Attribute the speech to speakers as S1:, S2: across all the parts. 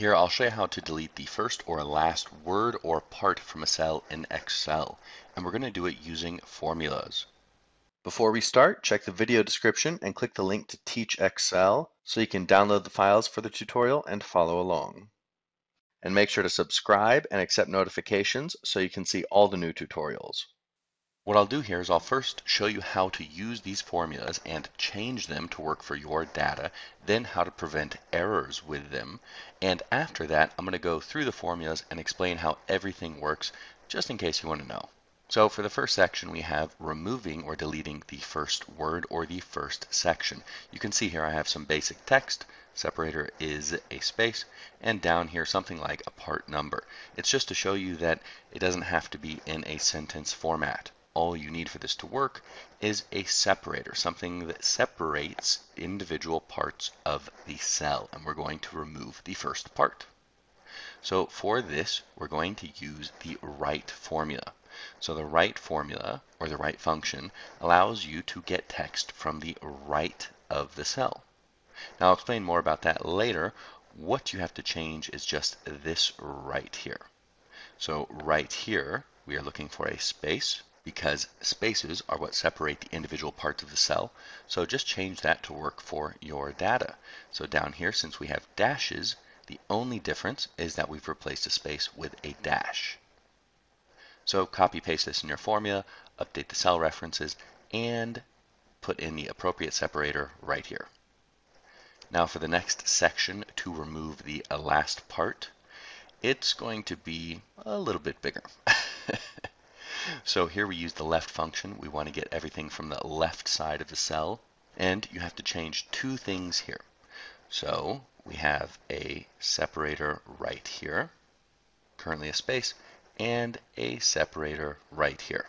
S1: Here I'll show you how to delete the first or last word or part from a cell in Excel, and we're going to do it using formulas. Before we start, check the video description and click the link to Teach Excel so you can download the files for the tutorial and follow along. And make sure to subscribe and accept notifications so you can see all the new tutorials. What I'll do here is I'll first show you how to use these formulas and change them to work for your data, then how to prevent errors with them. And after that, I'm going to go through the formulas and explain how everything works, just in case you want to know. So for the first section, we have removing or deleting the first word or the first section. You can see here I have some basic text. Separator is a space, and down here something like a part number. It's just to show you that it doesn't have to be in a sentence format all you need for this to work is a separator, something that separates individual parts of the cell. And we're going to remove the first part. So for this, we're going to use the right formula. So the right formula, or the right function, allows you to get text from the right of the cell. Now I'll explain more about that later. What you have to change is just this right here. So right here, we are looking for a space because spaces are what separate the individual parts of the cell. So just change that to work for your data. So down here, since we have dashes, the only difference is that we've replaced a space with a dash. So copy paste this in your formula, update the cell references, and put in the appropriate separator right here. Now for the next section to remove the last part, it's going to be a little bit bigger. So here we use the left function. We want to get everything from the left side of the cell. And you have to change two things here. So we have a separator right here, currently a space, and a separator right here.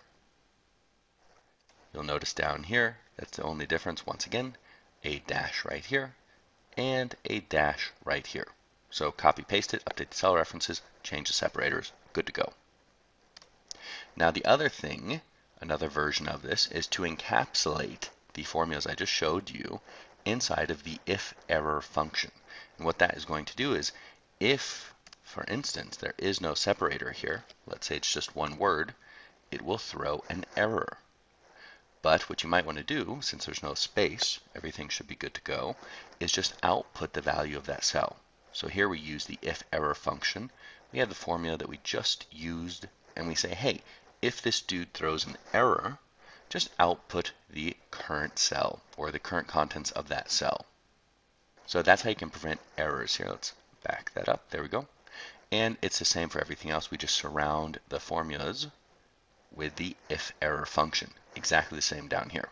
S1: You'll notice down here, that's the only difference once again, a dash right here, and a dash right here. So copy paste it, update the cell references, change the separators, good to go. Now the other thing, another version of this, is to encapsulate the formulas I just showed you inside of the if error function. And what that is going to do is if, for instance, there is no separator here, let's say it's just one word, it will throw an error. But what you might want to do, since there's no space, everything should be good to go, is just output the value of that cell. So here we use the if error function. We have the formula that we just used, and we say, hey, if this dude throws an error, just output the current cell or the current contents of that cell. So that's how you can prevent errors here. Let's back that up. There we go. And it's the same for everything else. We just surround the formulas with the if error function. Exactly the same down here.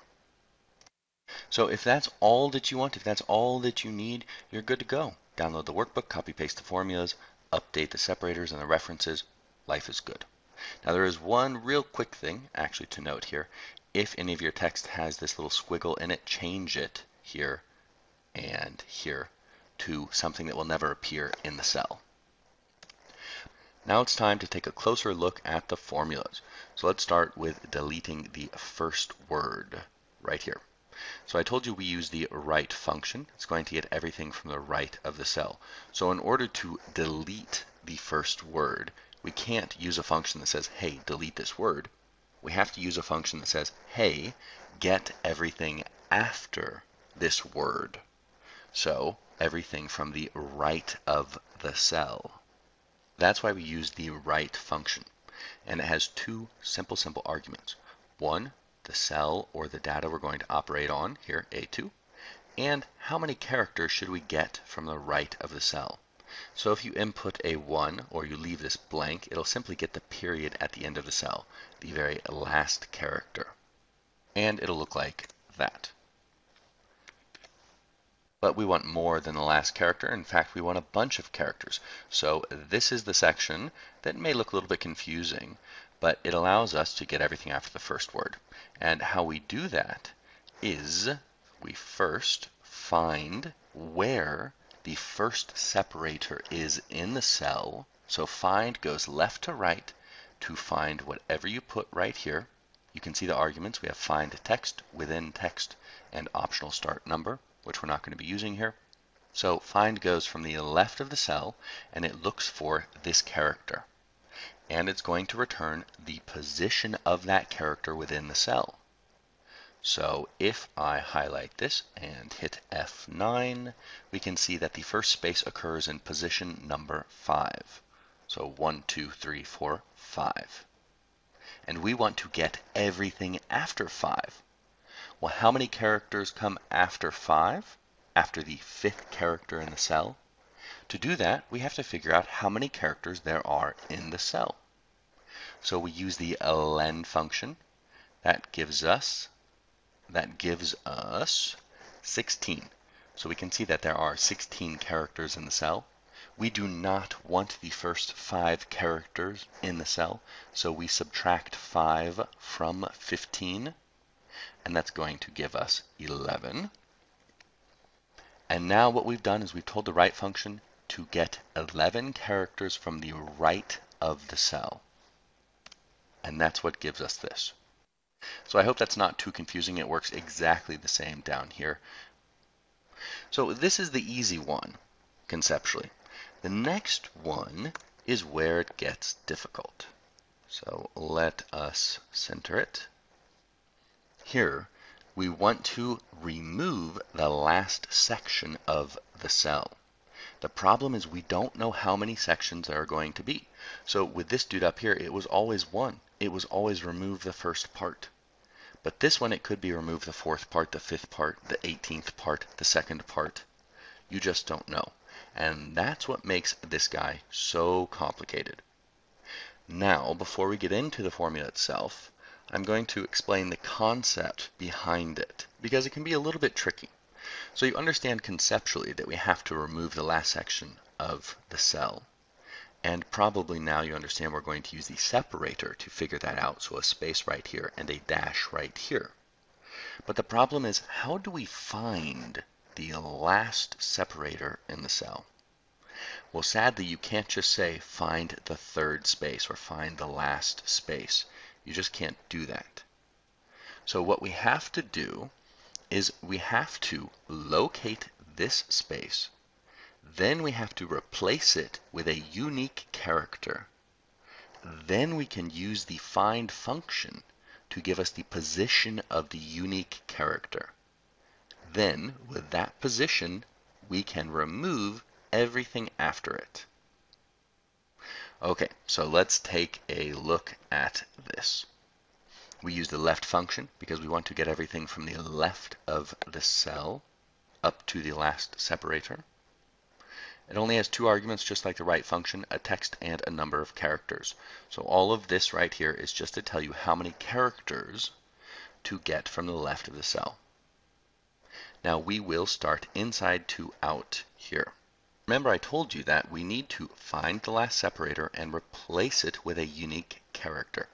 S1: So if that's all that you want, if that's all that you need, you're good to go. Download the workbook, copy paste the formulas, update the separators and the references. Life is good. Now there is one real quick thing actually to note here. If any of your text has this little squiggle in it, change it here and here to something that will never appear in the cell. Now it's time to take a closer look at the formulas. So let's start with deleting the first word right here. So I told you we use the right function. It's going to get everything from the right of the cell. So in order to delete the first word, we can't use a function that says, hey, delete this word. We have to use a function that says, hey, get everything after this word. So everything from the right of the cell. That's why we use the right function. And it has two simple, simple arguments. One, the cell or the data we're going to operate on, here A2, and how many characters should we get from the right of the cell. So if you input a 1 or you leave this blank, it'll simply get the period at the end of the cell, the very last character. And it'll look like that. But we want more than the last character. In fact, we want a bunch of characters. So this is the section that may look a little bit confusing, but it allows us to get everything after the first word. And how we do that is we first find where the first separator is in the cell. So find goes left to right to find whatever you put right here. You can see the arguments. We have find text, within text, and optional start number, which we're not going to be using here. So find goes from the left of the cell and it looks for this character. And it's going to return the position of that character within the cell. So if I highlight this and hit F9, we can see that the first space occurs in position number 5. So 1, 2, 3, 4, 5. And we want to get everything after 5. Well, how many characters come after 5? After the fifth character in the cell? To do that, we have to figure out how many characters there are in the cell. So we use the len function. That gives us that gives us 16. So we can see that there are 16 characters in the cell. We do not want the first five characters in the cell, so we subtract 5 from 15, and that's going to give us 11. And now what we've done is we've told the right function to get 11 characters from the right of the cell. And that's what gives us this. So I hope that's not too confusing. It works exactly the same down here. So this is the easy one, conceptually. The next one is where it gets difficult. So let us center it. Here, we want to remove the last section of the cell. The problem is we don't know how many sections there are going to be. So with this dude up here, it was always one it was always remove the first part. But this one, it could be remove the fourth part, the fifth part, the 18th part, the second part. You just don't know. And that's what makes this guy so complicated. Now, before we get into the formula itself, I'm going to explain the concept behind it, because it can be a little bit tricky. So you understand conceptually that we have to remove the last section of the cell. And probably now you understand we're going to use the separator to figure that out. So a space right here and a dash right here. But the problem is, how do we find the last separator in the cell? Well, sadly, you can't just say find the third space or find the last space. You just can't do that. So what we have to do is we have to locate this space then we have to replace it with a unique character. Then we can use the find function to give us the position of the unique character. Then, with that position, we can remove everything after it. Okay, so let's take a look at this. We use the left function because we want to get everything from the left of the cell up to the last separator. It only has two arguments, just like the right function, a text and a number of characters. So all of this right here is just to tell you how many characters to get from the left of the cell. Now we will start inside to out here. Remember I told you that we need to find the last separator and replace it with a unique character.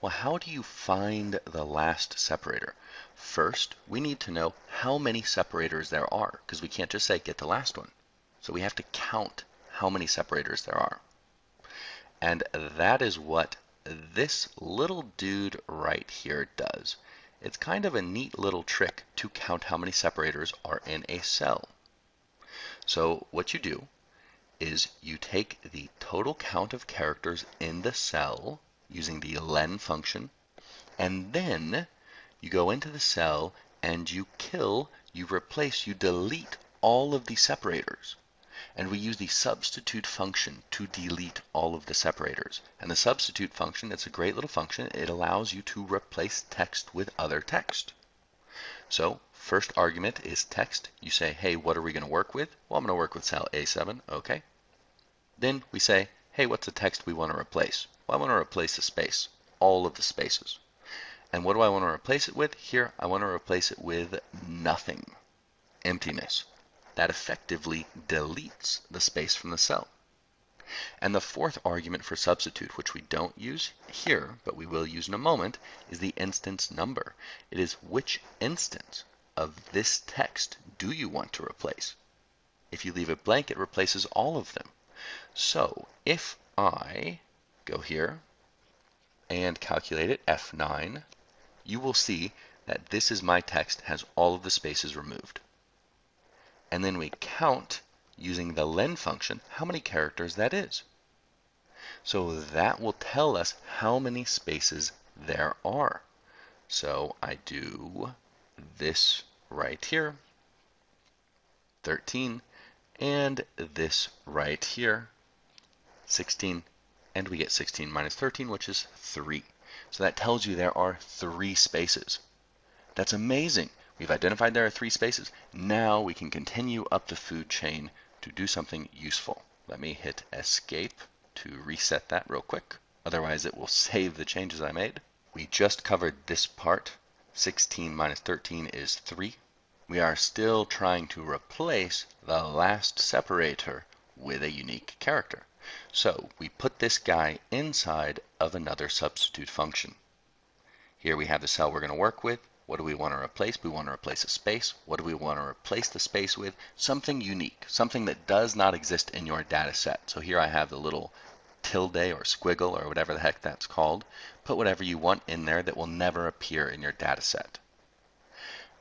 S1: Well, how do you find the last separator? First, we need to know how many separators there are, because we can't just say get the last one. So we have to count how many separators there are. And that is what this little dude right here does. It's kind of a neat little trick to count how many separators are in a cell. So what you do is you take the total count of characters in the cell using the len function, and then you go into the cell and you kill, you replace, you delete all of the separators and we use the substitute function to delete all of the separators. And the substitute function, it's a great little function. It allows you to replace text with other text. So first argument is text. You say, hey, what are we going to work with? Well, I'm going to work with cell A7. Okay. Then we say, hey, what's the text we want to replace? Well, I want to replace the space, all of the spaces. And what do I want to replace it with? Here, I want to replace it with nothing, emptiness that effectively deletes the space from the cell. And the fourth argument for substitute, which we don't use here, but we will use in a moment, is the instance number. It is which instance of this text do you want to replace? If you leave it blank, it replaces all of them. So if I go here and calculate it, F9, you will see that this is my text has all of the spaces removed. And then we count using the len function how many characters that is. So that will tell us how many spaces there are. So I do this right here, 13, and this right here, 16, and we get 16 minus 13, which is 3. So that tells you there are three spaces. That's amazing. We've identified there are three spaces. Now we can continue up the food chain to do something useful. Let me hit escape to reset that real quick. Otherwise it will save the changes I made. We just covered this part. 16 minus 13 is 3. We are still trying to replace the last separator with a unique character. So we put this guy inside of another substitute function. Here we have the cell we're going to work with. What do we want to replace? We want to replace a space. What do we want to replace the space with? Something unique, something that does not exist in your data set. So here I have the little tilde or squiggle or whatever the heck that's called. Put whatever you want in there that will never appear in your data set.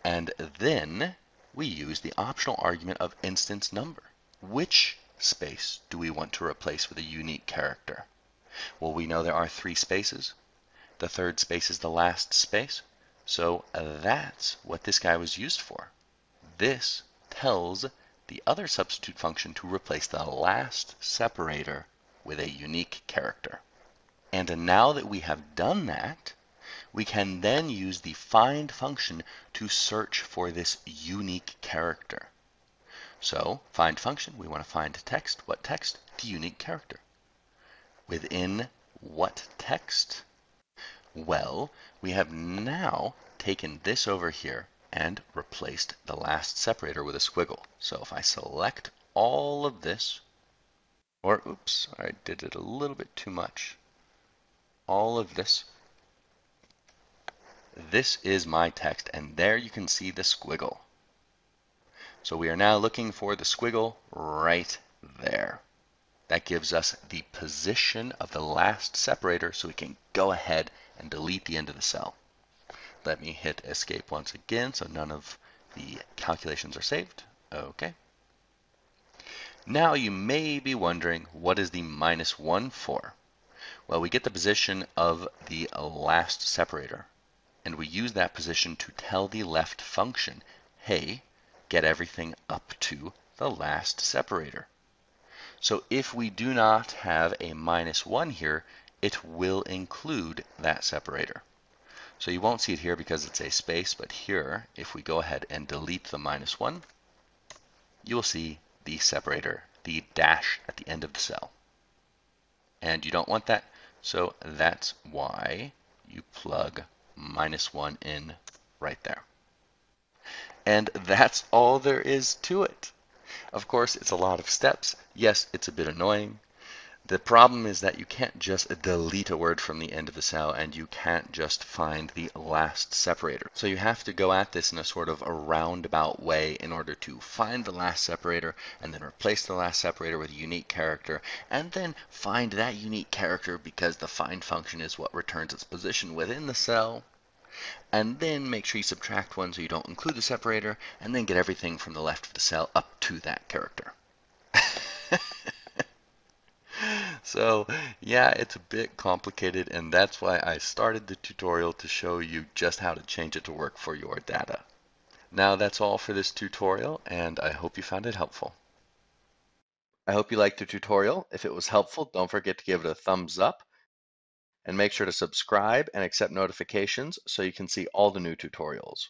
S1: And then we use the optional argument of instance number. Which space do we want to replace with a unique character? Well, we know there are three spaces. The third space is the last space. So that's what this guy was used for. This tells the other substitute function to replace the last separator with a unique character. And now that we have done that, we can then use the find function to search for this unique character. So find function, we want to find text. What text? The unique character. Within what text? Well, we have now taken this over here and replaced the last separator with a squiggle. So if I select all of this, or oops, I did it a little bit too much. All of this this is my text, and there you can see the squiggle. So we are now looking for the squiggle right there. That gives us the position of the last separator so we can go ahead and delete the end of the cell. Let me hit escape once again so none of the calculations are saved. Okay. Now you may be wondering what is the minus 1 for? Well, we get the position of the last separator and we use that position to tell the left function, hey, get everything up to the last separator. So if we do not have a minus 1 here, it will include that separator. So you won't see it here because it's a space, but here, if we go ahead and delete the minus 1, you will see the separator, the dash at the end of the cell. And you don't want that, so that's why you plug minus 1 in right there. And that's all there is to it. Of course, it's a lot of steps. Yes, it's a bit annoying. The problem is that you can't just delete a word from the end of the cell and you can't just find the last separator. So you have to go at this in a sort of a roundabout way in order to find the last separator and then replace the last separator with a unique character and then find that unique character because the find function is what returns its position within the cell and then make sure you subtract one so you don't include the separator, and then get everything from the left of the cell up to that character. so yeah, it's a bit complicated, and that's why I started the tutorial to show you just how to change it to work for your data. Now that's all for this tutorial, and I hope you found it helpful. I hope you liked the tutorial. If it was helpful, don't forget to give it a thumbs up and make sure to subscribe and accept notifications so you can see all the new tutorials.